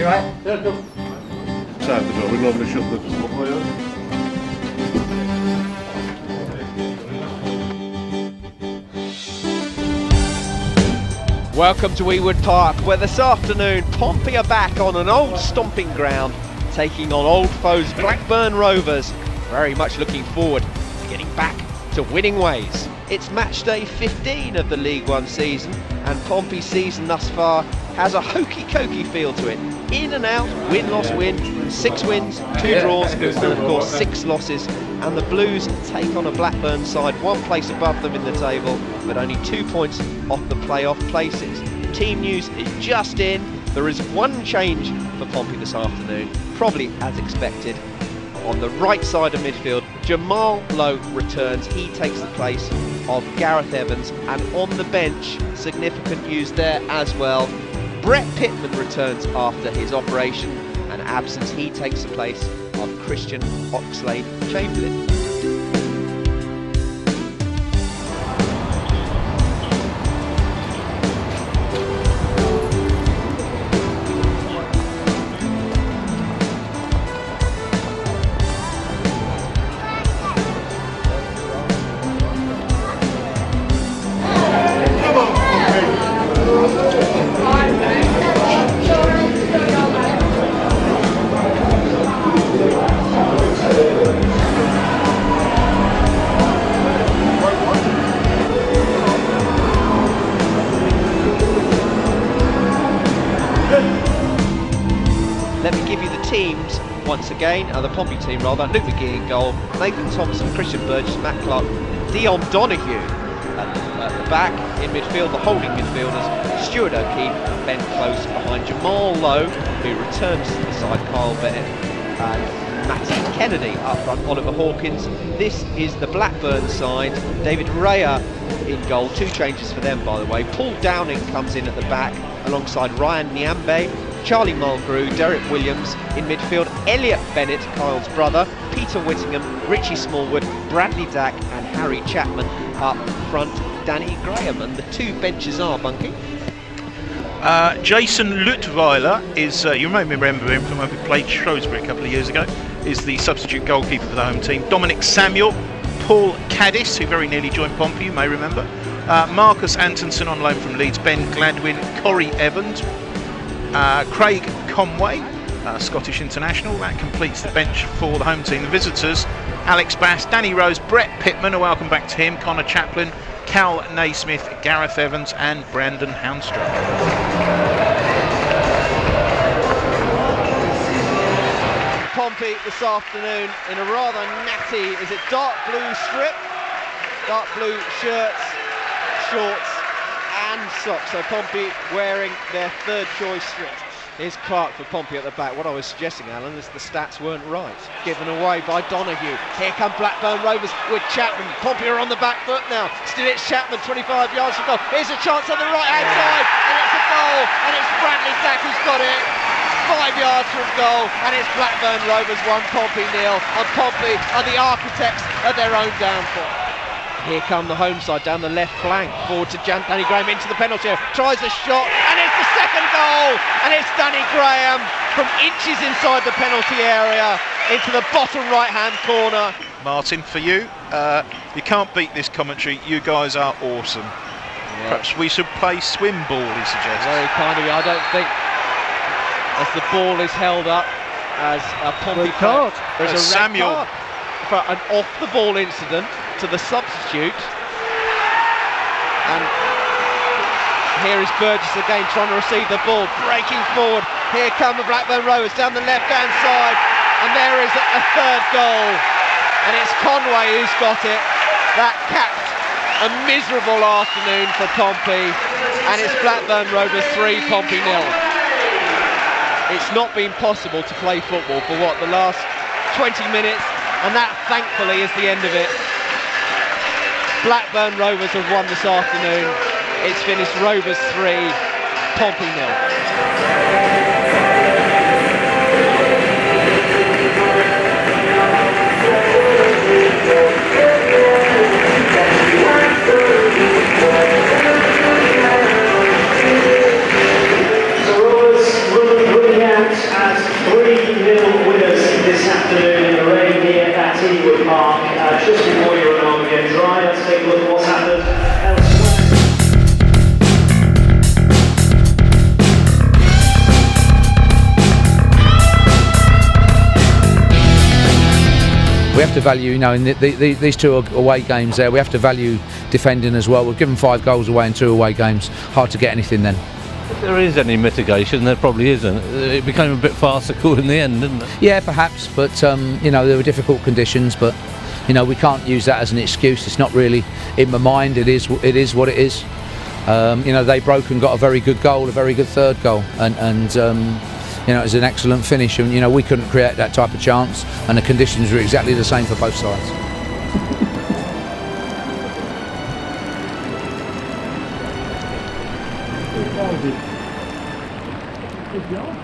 You right? Outside the door, we normally shut the Welcome to Ewood Park, where this afternoon Pompey are back on an old stomping ground, taking on old foes Blackburn Rovers. Very much looking forward to getting back to winning ways. It's match day 15 of the League One season, and Pompey's season thus far has a hokey cokey feel to it. In and out, win, loss, win, six wins, two draws, and of course six losses. And the Blues take on a Blackburn side, one place above them in the table, but only two points off the playoff places. Team news is just in. There is one change for Pompey this afternoon, probably as expected. On the right side of midfield, Jamal Lowe returns. He takes the place of Gareth Evans, and on the bench, significant news there as well. Brett Pitman returns after his operation and absence. He takes the place of Christian Oxlade Chamberlain. Once again. Uh, the Pompey team rather. Luke McGee in goal. Nathan Thompson, Christian Burgess, Matt Clarke, Dion Donohue at the, at the back. In midfield, the holding midfielders, Stuart O'Keefe Ben Close behind Jamal Lowe, who returns to the side, Kyle Bennett and Matty Kennedy up front, Oliver Hawkins. This is the Blackburn side. David Raya in goal. Two changes for them, by the way. Paul Downing comes in at the back alongside Ryan Nyambe. Charlie Mulgrew, Derrick Williams in midfield, Elliott Bennett, Kyle's brother, Peter Whittingham, Richie Smallwood, Bradley Dack and Harry Chapman up front, Danny Graham. And the two benches are, Bunky. Uh, Jayson Leutwiler is, uh, you may remember him from when we played Shrewsbury a couple of years ago, is the substitute goalkeeper for the home team. Dominic Samuel, Paul Caddis, who very nearly joined Pompey, you may remember. Uh, Marcus Antonsson on loan from Leeds, Ben Gladwin, Corry Evans, uh, Craig Conway, uh, Scottish international. That completes the bench for the home team. The visitors, Alex Bass, Danny Rose, Brett Pitman, a welcome back to him, Conor Chaplin, Kal Naismith, Gareth Evans, and Brandon Haunstrup. Pompey this afternoon in a rather natty, is it dark blue strip? Dark blue shirts, shorts and socks. So Pompey wearing their third choice strip. Here's Clarke for Pompey at the back. What I was suggesting, Alan, is the stats weren't right. Given away by Donohue. Here come Blackburn Rovers with Chapman. Pompey are on the back foot now. Still it's Chapman, 25 yards from goal. Here's a chance on the right hand side, and it's a goal, and it's Bradley Dack who's got it. Five yards from goal, and it's Blackburn Rovers 1, Pompey nil. And Pompey are the architects of their own downfall. Here come the home side down the left flank. Forward to Jan- Danny Graham into the penalty area. Tries a shot, and it's the second goal. And it's Danny Graham from inches inside the penalty area into the bottom right hand corner. Martin, for you, uh, you can't beat this commentary. You guys are awesome. Perhaps we should play swim ball, he suggests. Very kind of you. I don't think as the ball is held up as a Pompey Red card. player- There's Uh, a red Samuel. card for an off the ball incident to the substitute. And here is Burgess again trying to receive the ball, breaking forward. Here come the Blackburn Rovers down the left hand side, and there is a, a third goal. And it's Conway who's got it. That capped a miserable afternoon for Pompey, and it's Blackburn Rovers 3, Pompey nil. It's not been possible to play football for what, the last 20 minutes, and that thankfully is the end of it. Blackburn Rovers have won this afternoon. It's finished Rovers 3, Pompey nil. three nil winners this afternoon in the rain here at Ewood Park, uh, just before let's take a look at what's happened. We have to value, you know, in the, the, these two away games there, we have to value defending as well. We've given five goals away in two away games. Hard to get anything then. If there is any mitigation, there probably isn't. It became a bit farcical in the end, didn't it? Yeah, perhaps, but, um, you know, there were difficult conditions, but you know we can't use that as an excuse. It's not really in my mind. It is it is what it is. Um, you know they broke and got a very good goal, a very good third goal, and and um, you know it was an excellent finish. And you know we couldn't create that type of chance, and the conditions were exactly the same for both sides. Good job.